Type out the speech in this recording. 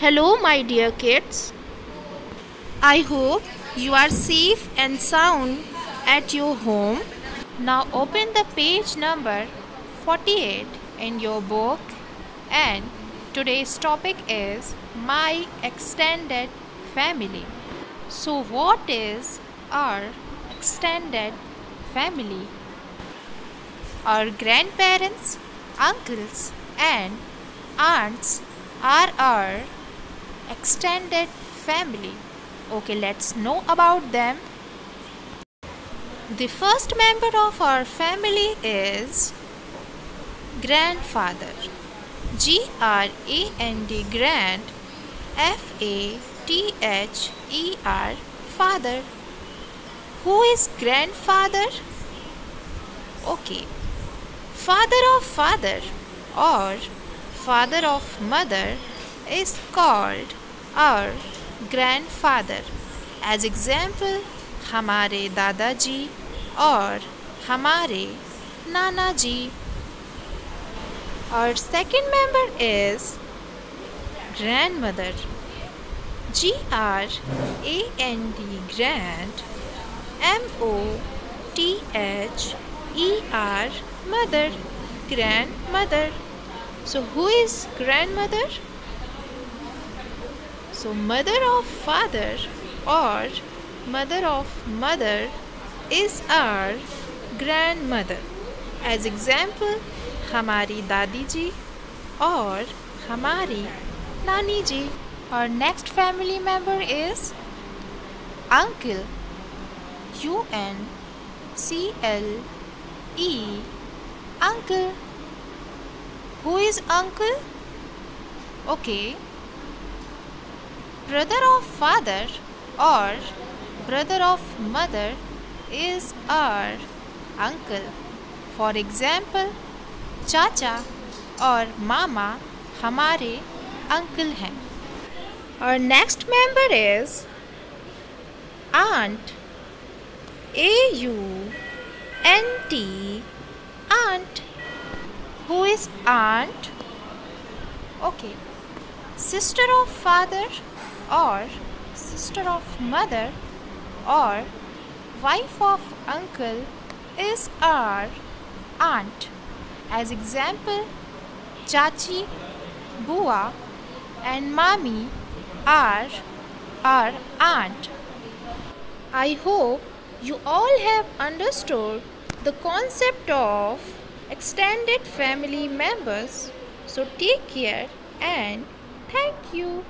Hello, my dear kids. I hope you are safe and sound at your home. Now open the page number 48 in your book, and today's topic is My Extended Family. So, what is our extended family? Our grandparents, uncles, and aunts are our extended family. Okay, let's know about them. The first member of our family is grandfather. G R A N D grand F A T H E R father. Who is grandfather? Okay. Father of father or father of mother is called और grandfather as example हमारे दादाजी और हमारे नाना जी और second member is grand mother G R A N D grand M O T H E R mother grand mother so who is grand mother So mother of father or mother of mother is our grandmother. As example, हमारी दादी जी और हमारी नानी जी Our next family member is uncle. U N C L E uncle. Who is uncle? Okay. Brother of father or brother of mother is our uncle. For example, चाचा और मामा हमारे uncle हैं Our next member is aunt. A U N T aunt. Who is aunt? Okay. Sister of father or sister of mother or wife of uncle is our aunt. As example, chachi, bua and mami are our aunt. I hope you all have understood the concept of extended family members. So take care and thank you.